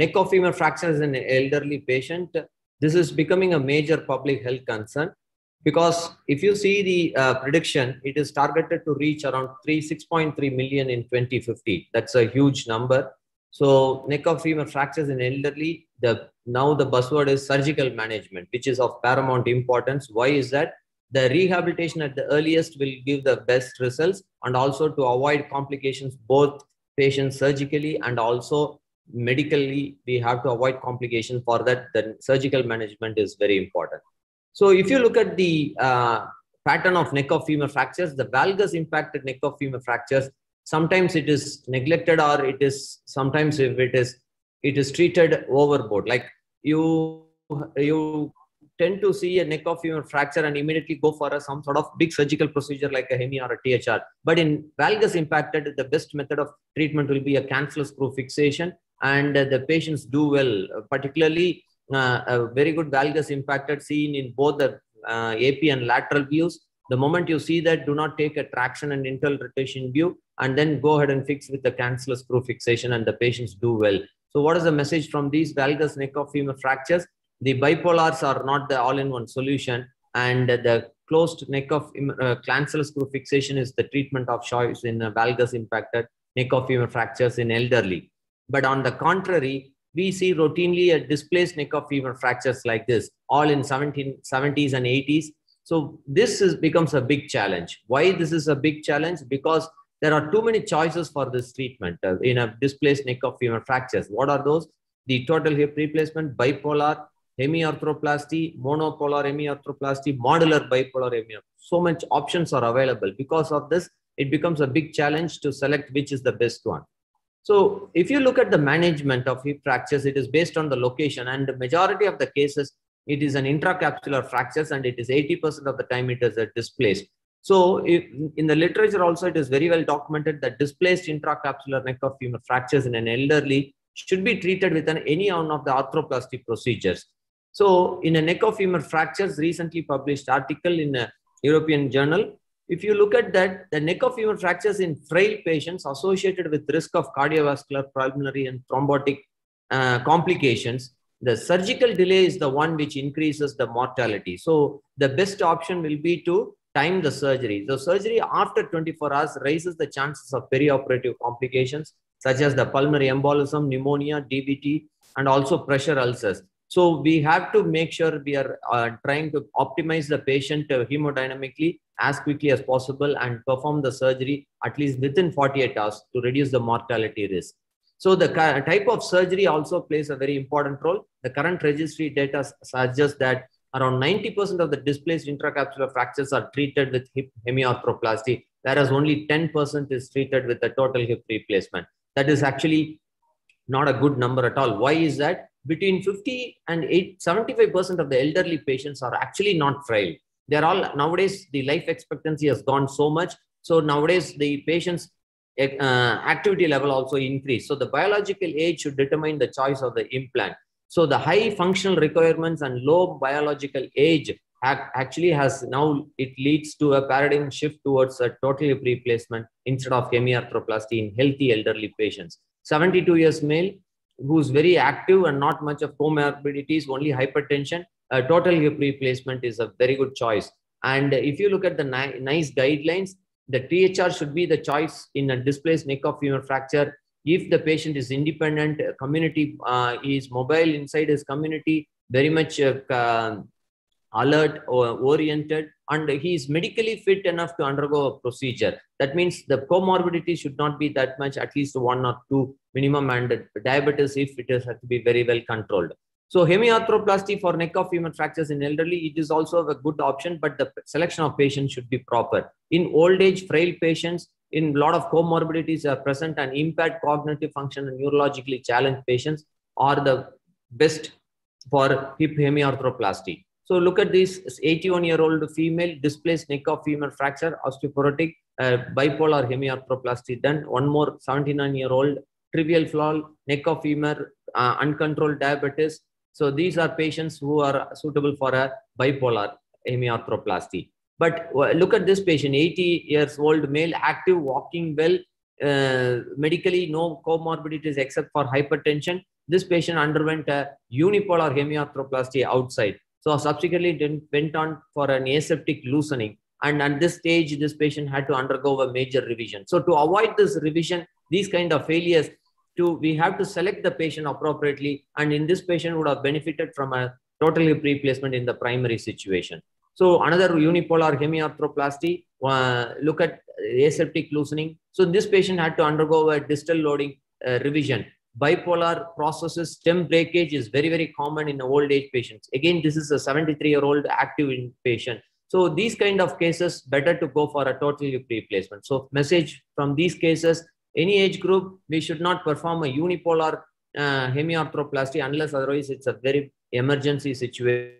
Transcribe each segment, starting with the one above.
neck of femur fractures in an elderly patient, this is becoming a major public health concern because if you see the uh, prediction, it is targeted to reach around 3, 6.3 million in 2050. That's a huge number. So neck of femur fractures in elderly, the now the buzzword is surgical management, which is of paramount importance. Why is that? The rehabilitation at the earliest will give the best results and also to avoid complications, both patients surgically and also medically, we have to avoid complications. For that, the surgical management is very important. So if you look at the uh, pattern of neck of femur fractures, the valgus impacted neck of femur fractures, sometimes it is neglected or it is sometimes if it is it is treated overboard. Like you you tend to see a neck of femur fracture and immediately go for a, some sort of big surgical procedure like a hemi or a THR. But in valgus impacted, the best method of treatment will be a cancellous screw fixation and the patients do well, particularly uh, a very good valgus impacted seen in both the uh, AP and lateral views. The moment you see that, do not take a traction and internal rotation view and then go ahead and fix with the cancellous screw fixation and the patients do well. So what is the message from these valgus neck of femur fractures? The bipolars are not the all-in-one solution and the closed neck of uh, cancellous screw fixation is the treatment of choice in uh, valgus impacted neck of femur fractures in elderly. But on the contrary, we see routinely a displaced neck of femur fractures like this, all in 17, 70s and 80s. So this is, becomes a big challenge. Why this is a big challenge? Because there are too many choices for this treatment uh, in a displaced neck of femur fractures. What are those? The total hip replacement, bipolar, hemiarthroplasty, monopolar hemiarthroplasty, modular bipolar hemiarthroplasty. So much options are available. Because of this, it becomes a big challenge to select which is the best one. So if you look at the management of hip fractures, it is based on the location and the majority of the cases, it is an intracapsular fractures and it is 80% of the time it is a displaced. So if, in the literature also, it is very well documented that displaced intracapsular neck of femur fractures in an elderly should be treated with an, any one of the arthroplasty procedures. So in a neck of femur fractures, recently published article in a European journal, if you look at that, the neck of femur fractures in frail patients associated with risk of cardiovascular, pulmonary, and thrombotic uh, complications, the surgical delay is the one which increases the mortality. So the best option will be to time the surgery. The surgery after 24 hours raises the chances of perioperative complications such as the pulmonary embolism, pneumonia, DVT, and also pressure ulcers. So we have to make sure we are uh, trying to optimize the patient uh, hemodynamically as quickly as possible and perform the surgery at least within 48 hours to reduce the mortality risk. So the type of surgery also plays a very important role. The current registry data suggests that around 90% of the displaced intracapsular fractures are treated with hip hemiarthroplasty, whereas only 10% is treated with a total hip replacement. That is actually not a good number at all. Why is that? Between 50 and 8, 75% of the elderly patients are actually not frail. They're all nowadays the life expectancy has gone so much. So nowadays the patients uh, activity level also increase so the biological age should determine the choice of the implant. So the high functional requirements and low biological age actually has now it leads to a paradigm shift towards a total hip replacement instead of hemiarthroplasty in healthy elderly patients. 72 years male who's very active and not much of comorbidities only hypertension a total hip replacement is a very good choice. And if you look at the ni NICE guidelines, the THR should be the choice in a displaced neck of femur fracture. If the patient is independent, community uh, is mobile inside his community, very much uh, uh, alert or oriented, and he is medically fit enough to undergo a procedure. That means the comorbidity should not be that much, at least one or two minimum, and diabetes, if it is has to be very well controlled. So hemiarthroplasty for neck of femur fractures in elderly, it is also a good option, but the selection of patients should be proper. In old age, frail patients, in a lot of comorbidities are present and impaired cognitive function and neurologically challenged patients are the best for hip hemiarthroplasty. So look at this 81 year old female displaced neck of femur fracture, osteoporotic, uh, bipolar hemiarthroplasty done. One more 79 year old trivial flaw, neck of femur, uh, uncontrolled diabetes, so these are patients who are suitable for a bipolar hemiarthroplasty. But look at this patient, 80 years old male, active, walking well, uh, medically no comorbidities except for hypertension. this patient underwent a unipolar hemiarthroplasty outside. So subsequently did went on for an aseptic loosening. And at this stage, this patient had to undergo a major revision. So to avoid this revision, these kind of failures, to we have to select the patient appropriately. And in this patient would have benefited from a total hip replacement in the primary situation. So another unipolar hemiarthroplasty, uh, look at aseptic loosening. So this patient had to undergo a distal loading uh, revision. Bipolar prostheses stem breakage is very, very common in old age patients. Again, this is a 73 year old active patient. So these kind of cases, better to go for a total hip replacement. So message from these cases, any age group, we should not perform a unipolar uh, hemiarthroplasty unless otherwise it's a very emergency situation.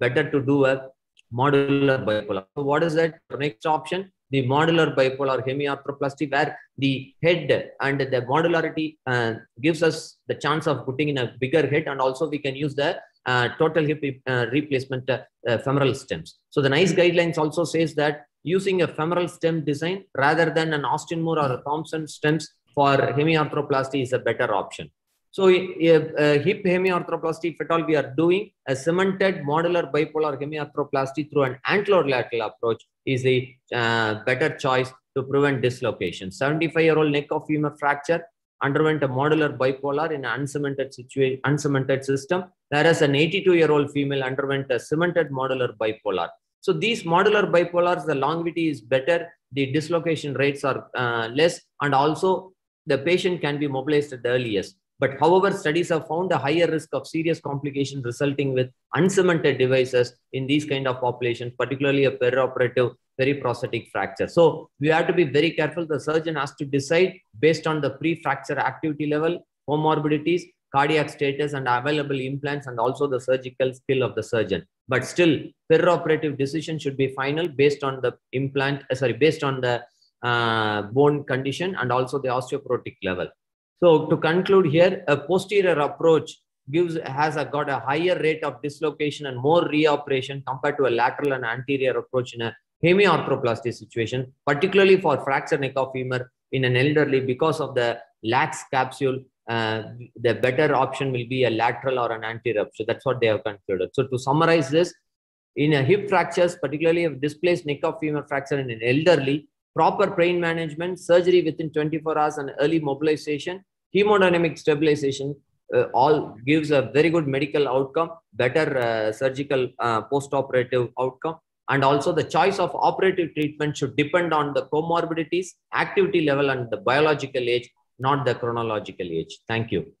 Better to do a modular bipolar. So what is that? Next option, the modular bipolar hemiarthroplasty, where the head and the modularity uh, gives us the chance of putting in a bigger head, and also we can use the uh, total hip uh, replacement uh, uh, femoral stems. So the NICE guidelines also says that using a femoral stem design rather than an Austin Moore or a Thompson stems for hemiarthroplasty is a better option. So uh, hip hemiarthroplasty, if at all we are doing a cemented modular bipolar hemiarthroplasty through an anterolateral approach is a uh, better choice to prevent dislocation. 75-year-old neck of femur fracture underwent a modular bipolar in an uncemented uncemented system, whereas an 82-year-old female underwent a cemented modular bipolar. So these modular bipolars, the longevity is better, the dislocation rates are uh, less, and also the patient can be mobilized at the earliest. But however, studies have found a higher risk of serious complications resulting with uncemented devices in these kind of populations, particularly a perioperative periprosthetic fracture. So we have to be very careful. The surgeon has to decide based on the pre-fracture activity level, comorbidities, cardiac status, and available implants, and also the surgical skill of the surgeon. But still, perioperative decision should be final based on the implant, uh, sorry, based on the uh, bone condition and also the osteoporotic level. So to conclude here, a posterior approach gives has a, got a higher rate of dislocation and more reoperation compared to a lateral and anterior approach in a hemiarthroplasty situation, particularly for fracture neck of femur in an elderly because of the lax capsule. Uh, the better option will be a lateral or an anterior. So that's what they have concluded. So to summarize this, in a hip fractures, particularly a displaced neck of femur fracture in an elderly, proper pain management, surgery within 24 hours, and early mobilization hemodynamic stabilization uh, all gives a very good medical outcome, better uh, surgical uh, post-operative outcome. And also the choice of operative treatment should depend on the comorbidities, activity level, and the biological age, not the chronological age. Thank you.